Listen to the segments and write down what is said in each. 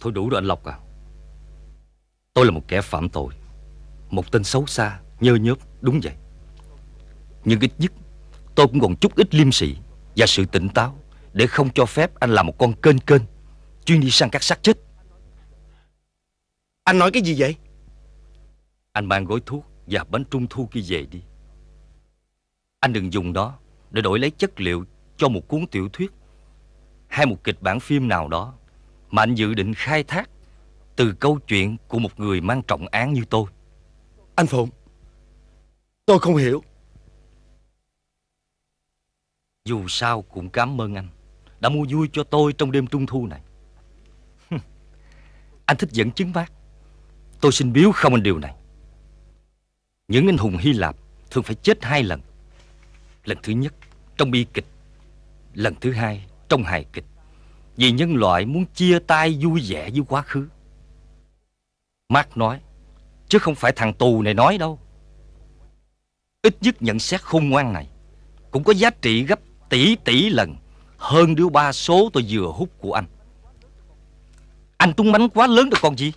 Thôi đủ rồi anh Lộc à. Tôi là một kẻ phạm tội. Một tên xấu xa, nhơ nhớp, đúng vậy. Nhưng ít nhất Tôi cũng còn chút ít liêm sĩ Và sự tỉnh táo Để không cho phép anh làm một con kênh kênh Chuyên đi săn các xác chết. Anh nói cái gì vậy? Anh mang gói thuốc và bánh trung thu kia về đi. Anh đừng dùng đó Để đổi lấy chất liệu cho một cuốn tiểu thuyết Hay một kịch bản phim nào đó Mà anh dự định khai thác Từ câu chuyện của một người mang trọng án như tôi. Anh Phụng Tôi không hiểu. Dù sao cũng cảm ơn anh Đã mua vui cho tôi trong đêm trung thu này. Anh thích dẫn chứng bác. Tôi xin biếu không anh điều này. Những anh hùng Hy Lạp Thường phải chết hai lần. Lần thứ nhất trong bi kịch Lần thứ hai trong hài kịch vì nhân loại muốn chia tay vui vẻ với quá khứ. Mark nói, Chứ không phải thằng tù này nói đâu. Ít nhất nhận xét khôn ngoan này Cũng có giá trị gấp tỷ tỷ lần Hơn đứa ba số tôi vừa hút của anh. Anh tung bánh quá lớn được con gì?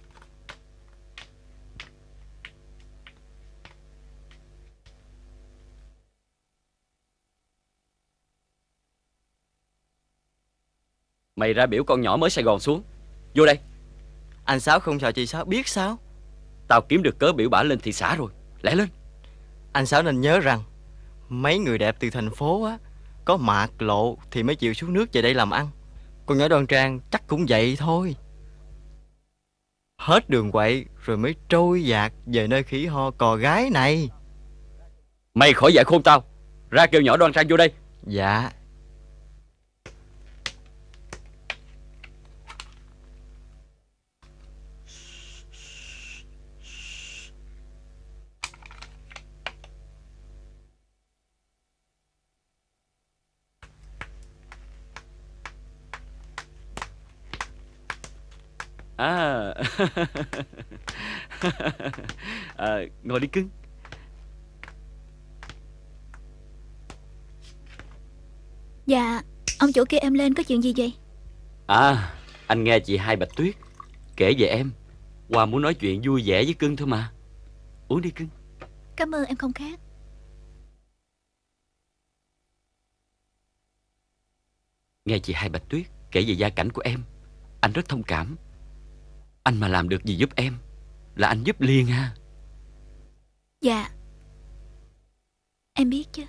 Mày ra biểu con nhỏ mới Sài Gòn xuống. Vô đây. Anh Sáu không sợ chị Sáu biết sao? Tao kiếm được cớ biểu bả lên thị xã rồi. Lẽ lên. Anh Sáu nên nhớ rằng Mấy người đẹp từ thành phố á Có mạc lộ thì mới chịu xuống nước về đây làm ăn. Con nhỏ đoan trang chắc cũng vậy thôi. Hết đường quậy rồi mới trôi dạt về nơi khỉ ho cò gái này. Mày khỏi dạy khôn tao. Ra kêu nhỏ đoan trang vô đây. Dạ À, à Ngồi đi cưng. Dạ Ông chủ kêu em lên có chuyện gì vậy? À Anh nghe chị Hai Bạch Tuyết Kể về em. Hòa muốn nói chuyện vui vẻ với cưng thôi mà. Uống đi cưng. Cảm ơn em không khác. Nghe chị Hai Bạch Tuyết kể về gia cảnh của em Anh rất thông cảm Anh mà làm được gì giúp em? Là anh giúp liền ha? Dạ. Em biết chứ.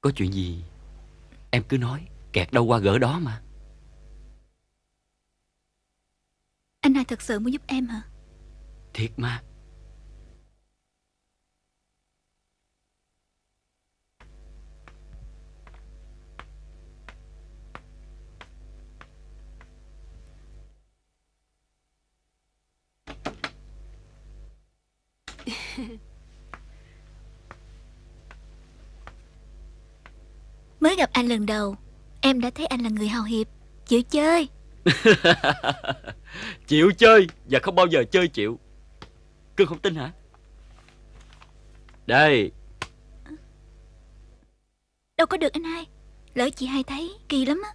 Có chuyện gì Em cứ nói. Kẹt đâu qua gỡ đó mà. Anh hai thật sự muốn giúp em hả? Thiệt mà anh lần đầu. Em đã thấy anh là người hào hiệp. Chịu chơi. Chịu chơi Và không bao giờ chơi chịu. Cưng không tin hả? Đây. Đâu có được anh hai. Lỡ chị hai thấy kỳ lắm á.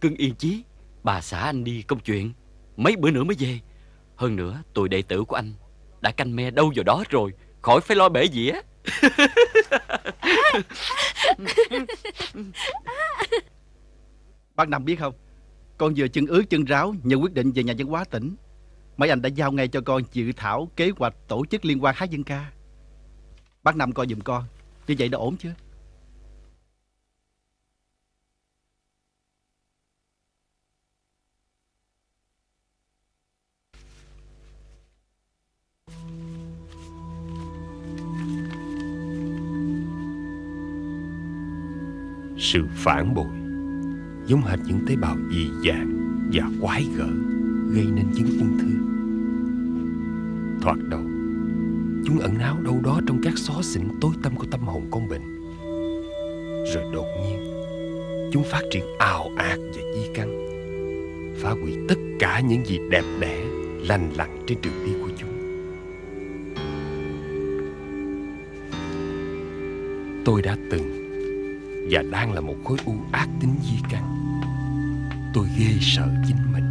Cưng yên chí Bà xã anh đi công chuyện. Mấy bữa nữa mới về. Hơn nữa tụi đệ tử của anh Đã canh me đâu vào đó rồi. Khỏi phải lo bể dĩa Bác Năm biết không? Con vừa chân ướt chân ráo Nhận quyết định về nhà văn hóa tỉnh. Mấy anh đã giao ngay cho con dự thảo kế hoạch tổ chức liên quan hát dân ca. Bác Năm coi giùm con. Như vậy đã ổn chưa? Sự phản bội, Giống hệt những tế bào dị dạng Và quái gở Gây nên chứng ung thư. Thoạt đầu, Chúng ẩn náu đâu đó trong các xó xỉnh tối tăm của tâm hồn con bệnh. Rồi đột nhiên, Chúng phát triển ào ạt và di căn, Phá hủy tất cả những gì đẹp đẽ, Lành lặn trên đường đi của chúng. Tôi đã từng và đang là một khối u ác tính di căn. Tôi ghê sợ chính mình.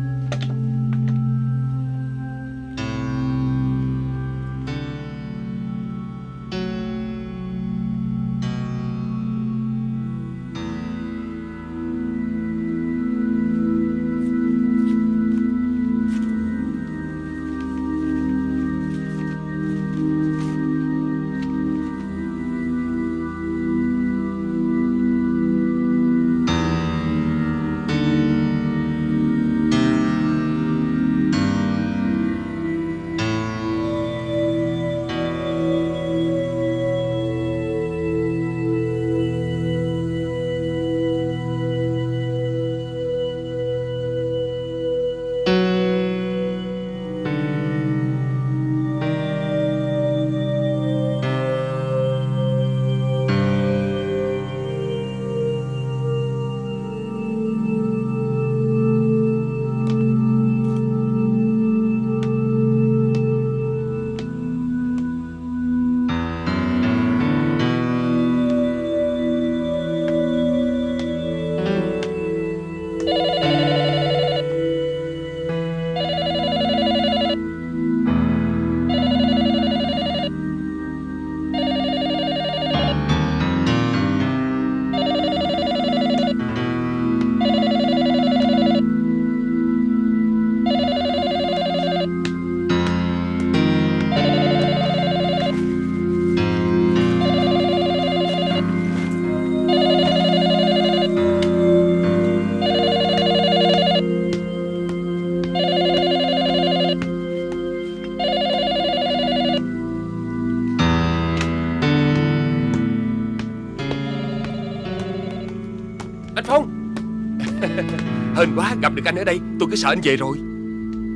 Anh ở đây Tôi cứ sợ anh về rồi.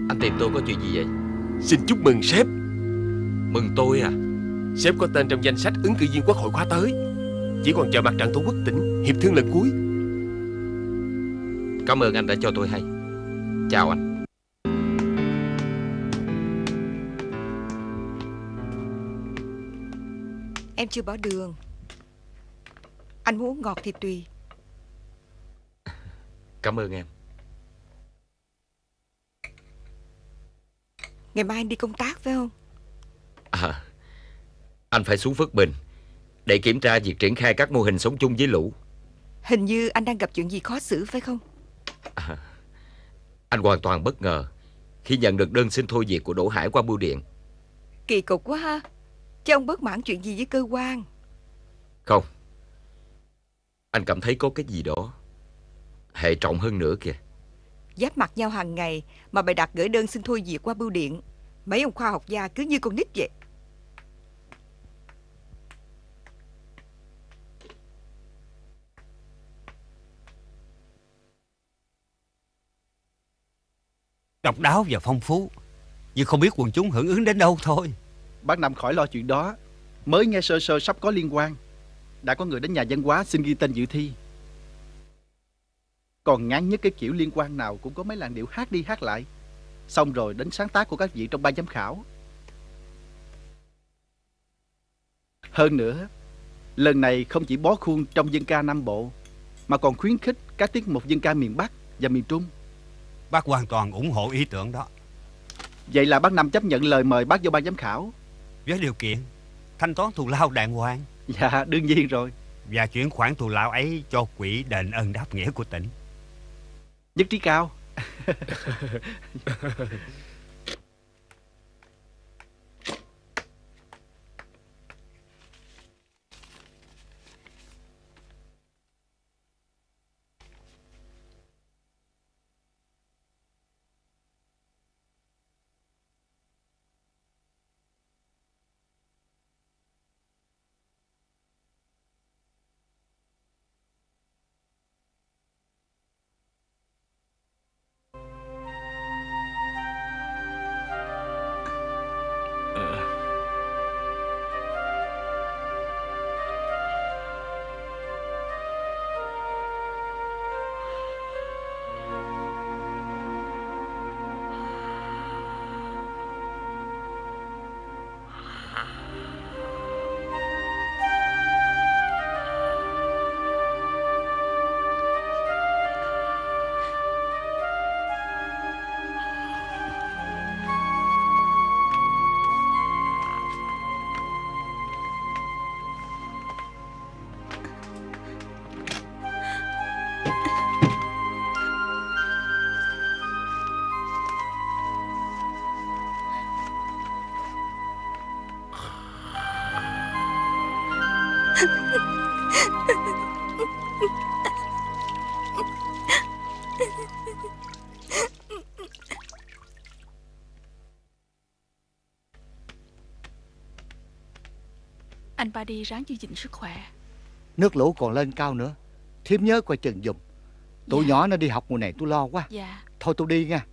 Anh tìm tôi có chuyện gì vậy? Xin chúc mừng sếp. Mừng tôi à? Sếp có tên trong danh sách ứng cử viên quốc hội khóa tới. Chỉ còn chờ mặt trận tổ quốc tỉnh Hiệp thương lần cuối. Cảm ơn anh đã cho tôi hay. Chào anh. Em chưa bỏ đường. Anh muốn uống ngọt thì tùy. Cảm ơn em Ngày mai anh đi công tác phải không? À, Anh phải xuống Phước Bình Để kiểm tra việc triển khai các mô hình sống chung với lũ. Hình như anh đang gặp chuyện gì khó xử phải không? À, Anh hoàn toàn bất ngờ Khi nhận được đơn xin thôi việc của Đỗ Hải qua bưu điện. Kỳ cục quá ha. Chứ ông bất mãn chuyện gì với cơ quan? Không. Anh cảm thấy có cái gì đó Hệ trọng hơn nữa kìa Giáp mặt nhau hàng ngày Mà bày đặt gửi đơn xin thôi việc qua bưu điện. Mấy ông khoa học gia cứ như con nít vậy. Độc đáo và phong phú Nhưng không biết quần chúng hưởng ứng đến đâu thôi. Bác Năm khỏi lo chuyện đó. Mới nghe sơ sơ sắp có liên quan. Đã có người đến nhà văn hóa xin ghi tên dự thi Còn ngán nhất cái kiểu liên quan nào Cũng có mấy làn điệu hát đi hát lại. Xong rồi đến sáng tác của các vị trong ban giám khảo. Hơn nữa Lần này không chỉ bó khuôn trong dân ca Nam Bộ Mà còn khuyến khích các tiết mục dân ca miền Bắc và miền Trung. Bác hoàn toàn ủng hộ ý tưởng đó. Vậy là bác Năm chấp nhận lời mời bác vô ban giám khảo. Với điều kiện Thanh toán thù lao đàng hoàng. Dạ đương nhiên rồi. Và chuyển khoản thù lao ấy cho quỹ đền ơn đáp nghĩa của tỉnh Nhất trí cao. ba đi ráng giữ gìn sức khỏe. Nước lũ còn lên cao nữa. Thiếp nhớ coi chừng dùm. Tụi Dạ. nhỏ nó đi học mùa này tôi lo quá. Dạ. Thôi tôi đi nha.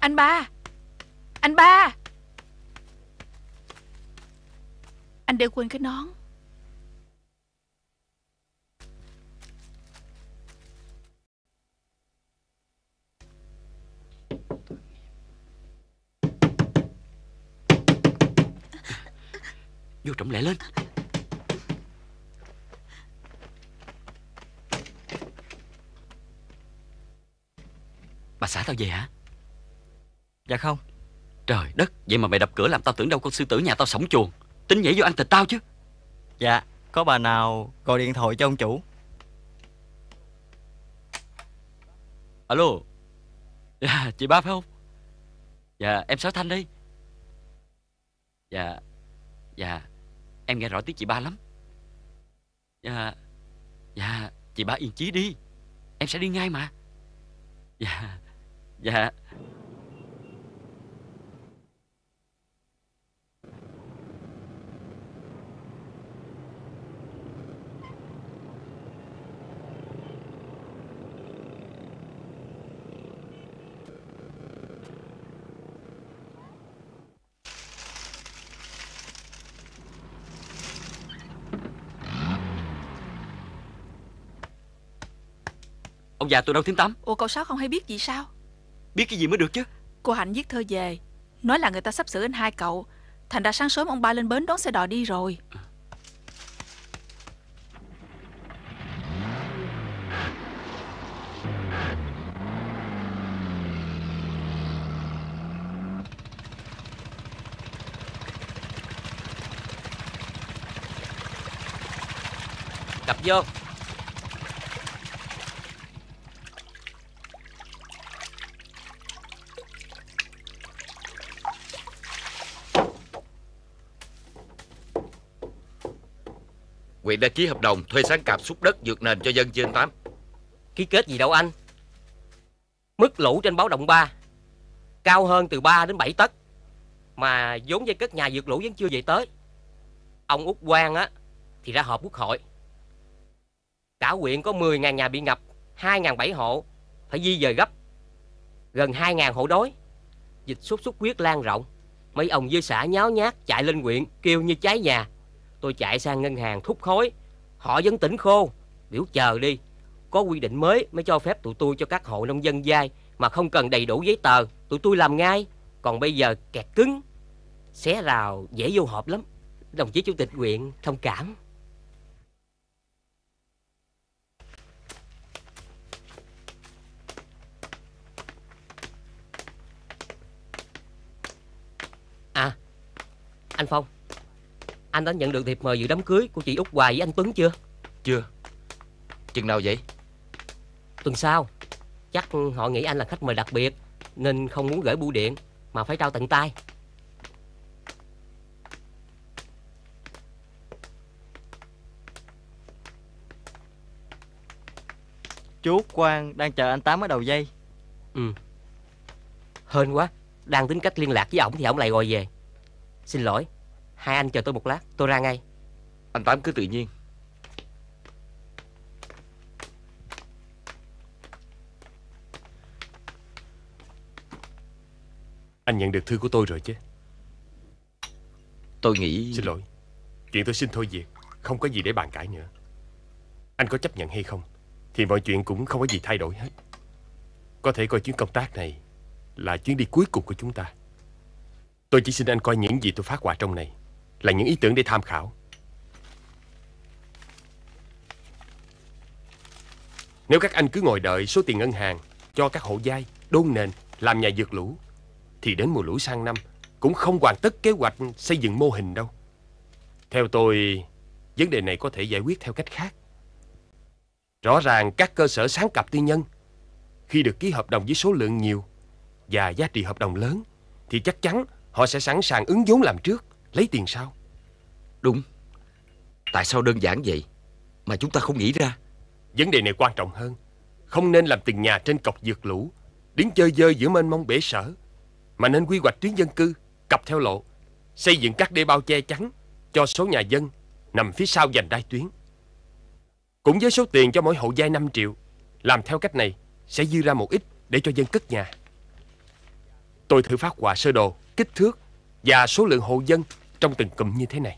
Anh ba. Anh ba. Anh để quên cái nón Vô trọng lẹ lên. Bà xã tao về hả? Dạ không. Trời đất Vậy mà mày đập cửa làm tao tưởng đâu con sư tử nhà tao sống chuồng. Tính nhảy vô ăn thịt tao chứ. Dạ Có bà nào gọi điện thoại cho ông chủ? Alo. Dạ chị ba phải không? Dạ em Sáu Thanh đi. Dạ Dạ Em nghe rõ tiếng chị ba lắm. Dạ Dạ Chị ba yên chí đi. Em sẽ đi ngay mà. Dạ Dạ. Ông già tôi đâu thím tắm. Ủa cậu Sáu không hay biết gì sao? Biết cái gì mới được chứ? Cô Hạnh viết thơ về Nói là người ta sắp xử anh hai cậu. Thành ra sáng sớm ông ba lên bến đón xe đò đi rồi. Cặp vô Huyện đã ký hợp đồng thuê sáng cạp xúc đất dược nền cho dân chưa anh Tám. Ký kết gì đâu anh? Mức lũ trên báo động 3 Cao hơn từ 3 đến 7 tấc, Mà vốn dây cất nhà dược lũ vẫn chưa về tới. Ông Út Quang á, Thì ra họp quốc hội. Cả huyện có 10.000 nhà bị ngập 2.700 hộ Phải di dời gấp, Gần 2.000 hộ đói. Dịch sốt xuất huyết lan rộng, Mấy ông dưới xã nháo nhác chạy lên huyện Kêu như cháy nhà. Tôi chạy sang ngân hàng thúc khối Họ vẫn tỉnh khô Biểu chờ đi có quy định mới mới cho phép tụi tôi cho các hộ nông dân vay mà không cần đầy đủ giấy tờ, tụi tôi làm ngay. Còn bây giờ kẹt cứng, xé rào dễ vô hộp lắm. Đồng chí chủ tịch huyện thông cảm. À, anh Phong, anh đã nhận được thiệp mời dự đám cưới của chị Út Hoài với anh Tuấn chưa? Chưa. Chừng nào vậy? Tuần sau Chắc họ nghĩ anh là khách mời đặc biệt Nên không muốn gửi bưu điện Mà phải trao tận tay. Chú Quang đang chờ anh Tám ở đầu dây. Ừ. Hên quá Đang tính cách liên lạc với ổng thì ổng lại gọi về. Xin lỗi Hai anh chờ tôi một lát Tôi ra ngay. Anh Tám cứ tự nhiên. Anh nhận được thư của tôi rồi chứ? Tôi nghĩ Xin lỗi. Chuyện tôi xin thôi việc Không có gì để bàn cãi nữa. Anh có chấp nhận hay không Thì mọi chuyện cũng không có gì thay đổi hết. Có thể coi chuyến công tác này Là chuyến đi cuối cùng của chúng ta. Tôi chỉ xin anh coi những gì tôi phát họa trong này là những ý tưởng để tham khảo. Nếu các anh cứ ngồi đợi số tiền ngân hàng Cho các hộ vay, đôn nền, làm nhà dược lũ Thì đến mùa lũ sang năm Cũng không hoàn tất kế hoạch xây dựng mô hình đâu. Theo tôi Vấn đề này có thể giải quyết theo cách khác. Rõ ràng các cơ sở sáng cặp tư nhân Khi được ký hợp đồng với số lượng nhiều Và giá trị hợp đồng lớn Thì chắc chắn họ sẽ sẵn sàng ứng vốn làm trước. Lấy tiền sau Đúng. Tại sao đơn giản vậy Mà chúng ta không nghĩ ra? Vấn đề này quan trọng hơn. Không nên làm từng nhà trên cọc dược lũ Đứng chơi dơi giữa mênh mông bể sở. Mà nên quy hoạch tuyến dân cư Cặp theo lộ Xây dựng các đê bao che chắn Cho số nhà dân nằm phía sau dành đai tuyến. Cũng với số tiền cho mỗi hộ vay 5 triệu Làm theo cách này Sẽ dư ra một ít để cho dân cất nhà. Tôi thử phát họa sơ đồ Kích thước Và số lượng hộ dân trong từng cụm như thế này.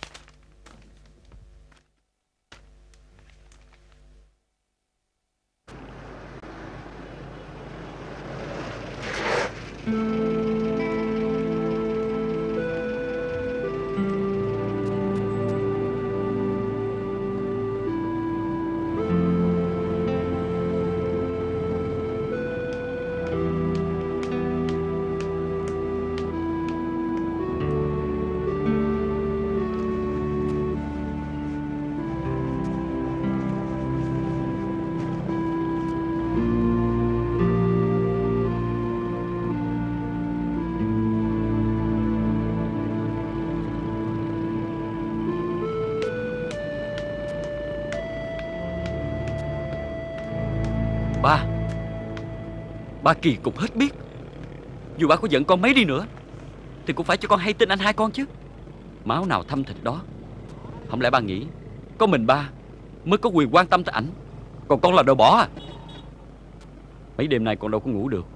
Ba kỳ cục hết biết. Dù ba có giận con mấy đi nữa, Thì cũng phải cho con hay tin anh hai con chứ. Máu nào thâm thịt đó. Không lẽ ba nghĩ Có mình ba mới có quyền quan tâm tới ảnh? Còn con là đồ bỏ à? Mấy đêm nay con đâu có ngủ được.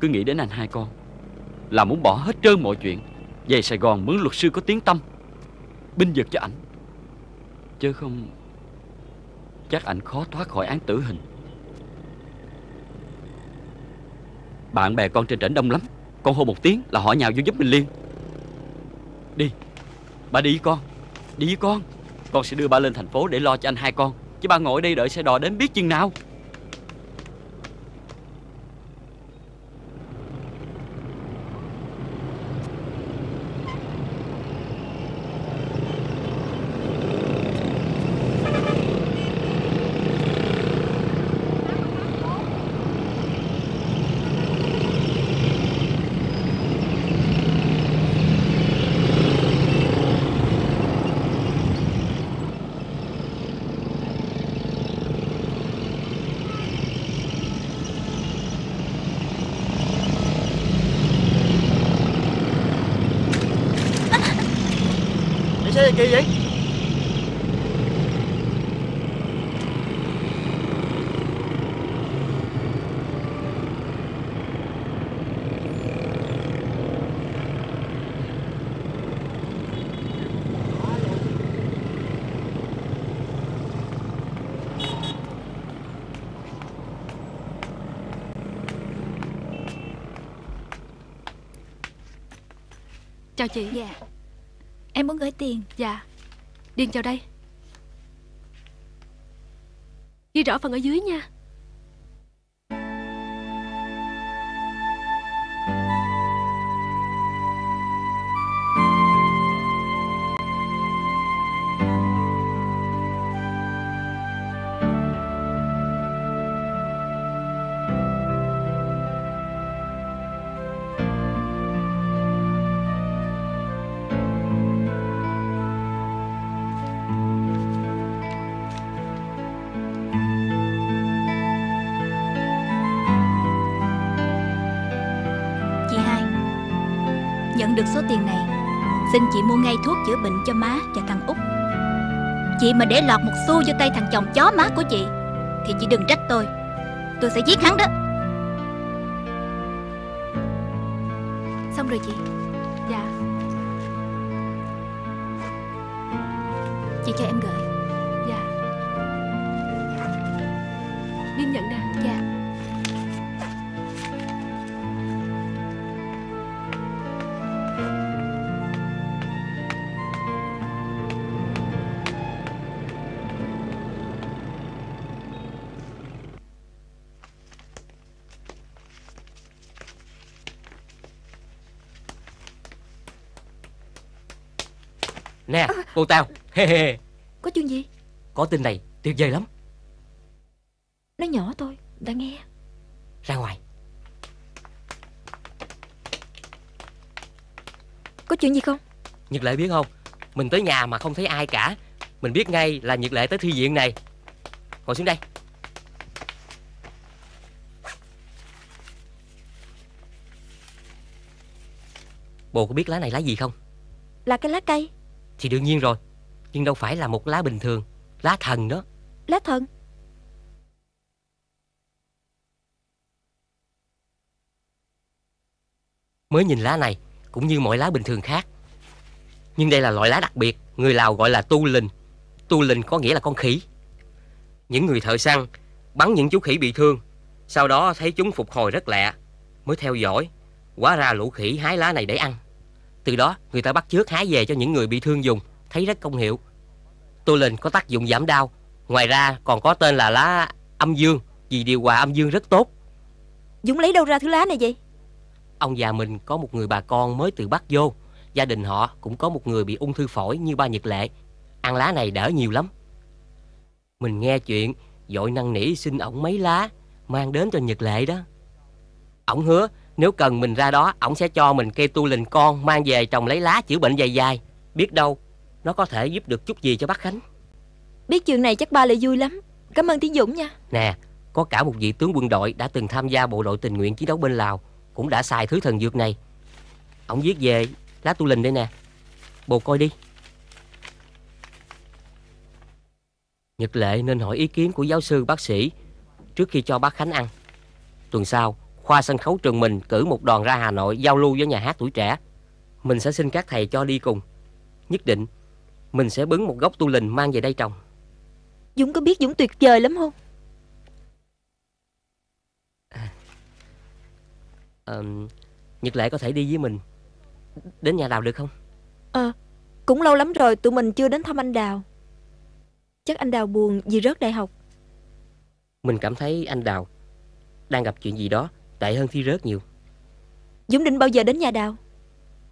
Cứ nghĩ đến anh hai con Là muốn bỏ hết trơn mọi chuyện, Về Sài Gòn mướn luật sư có tiếng tâm, Binh vực cho ảnh. Chứ không, Chắc ảnh khó thoát khỏi án tử hình. Bạn bè con trên trển đông lắm. Con hô một tiếng là họ nhào vô giúp mình liền. Đi bà đi với con. Đi với con. Con sẽ đưa ba lên thành phố để lo cho anh hai con. Chứ ba ngồi đây đợi xe đò đến biết chừng nào. Chào chị. Dạ. Em muốn gửi tiền. Dạ. Điền vào đây. Ghi rõ phần ở dưới nha Nhận được số tiền này. Xin chị mua ngay thuốc chữa bệnh cho má và thằng Út. Chị mà để lọt một xu vô tay thằng chồng chó má của chị, Thì chị đừng trách tôi. Tôi sẽ giết hắn đó. Xong rồi chị. Dạ. Chị cho em gửi. Nè cô tao. Có chuyện gì? Có tin này tuyệt vời lắm. Nó nhỏ thôi đã nghe. Ra ngoài. Có chuyện gì không? Nhật Lệ biết không? Mình tới nhà mà không thấy ai cả. Mình biết ngay là Nhật Lệ tới thi viện này. Ngồi xuống đây. Bồ có biết lá này lá gì không? Là cái lá cây. Thì đương nhiên rồi Nhưng đâu phải là một lá bình thường Lá thần đó. Lá thần? Mới nhìn lá này Cũng như mọi lá bình thường khác. Nhưng đây là loại lá đặc biệt Người Lào gọi là tu linh. Tu linh có nghĩa là con khỉ. Những người thợ săn Bắn những chú khỉ bị thương Sau đó thấy chúng phục hồi rất lẹ Mới theo dõi Hóa ra lũ khỉ hái lá này để ăn Từ đó người ta bắt chước hái về cho những người bị thương dùng. Thấy rất công hiệu. Tu linh có tác dụng giảm đau. Ngoài ra còn có tên là lá âm dương Vì điều hòa âm dương rất tốt. Dũng lấy đâu ra thứ lá này vậy? Ông già mình có một người bà con mới từ Bắc vô. Gia đình họ cũng có một người bị ung thư phổi như ba Nhật Lệ. Ăn lá này đỡ nhiều lắm. Mình nghe chuyện Dội năn nỉ xin ổng mấy lá Mang đến cho Nhật Lệ đó. Ổng hứa nếu cần mình ra đó Ổng sẽ cho mình cây tu lình con Mang về trồng lấy lá chữa bệnh dài dài Biết đâu nó có thể giúp được chút gì cho bác Khánh. Biết chuyện này chắc ba lại vui lắm. Cảm ơn Tiến Dũng nha. Nè có cả một vị tướng quân đội đã từng tham gia bộ đội tình nguyện chiến đấu bên Lào Cũng đã xài thứ thần dược này. Ổng viết về lá tu lình đây nè. Bồ coi đi. Nhật Lệ nên hỏi ý kiến của giáo sư bác sĩ Trước khi cho bác Khánh ăn. Tuần sau Khoa sân khấu trường mình cử một đoàn ra Hà Nội Giao lưu với nhà hát tuổi trẻ. Mình sẽ xin các thầy cho đi cùng. Nhất định Mình sẽ bứng một gốc tu lình mang về đây trồng. Dũng có biết Dũng tuyệt vời lắm không? À, Nhật Lệ có thể đi với mình. Đến nhà đào được không? Ờ Cũng lâu lắm rồi tụi mình chưa đến thăm anh Đào. Chắc anh Đào buồn vì rớt đại học. Mình cảm thấy anh Đào Đang gặp chuyện gì đó Tệ hơn thi rớt nhiều. Dũng định bao giờ đến nhà Đào?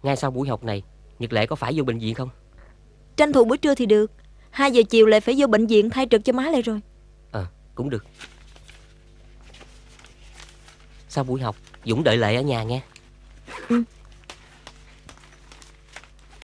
Ngay sau buổi học này Nhật Lệ có phải vô bệnh viện không? Tranh thủ buổi trưa thì được. 2 giờ chiều lại phải vô bệnh viện thay trực cho má lại rồi. Ờ cũng được. Sau buổi học Dũng đợi Lệ ở nhà nghe. Ừ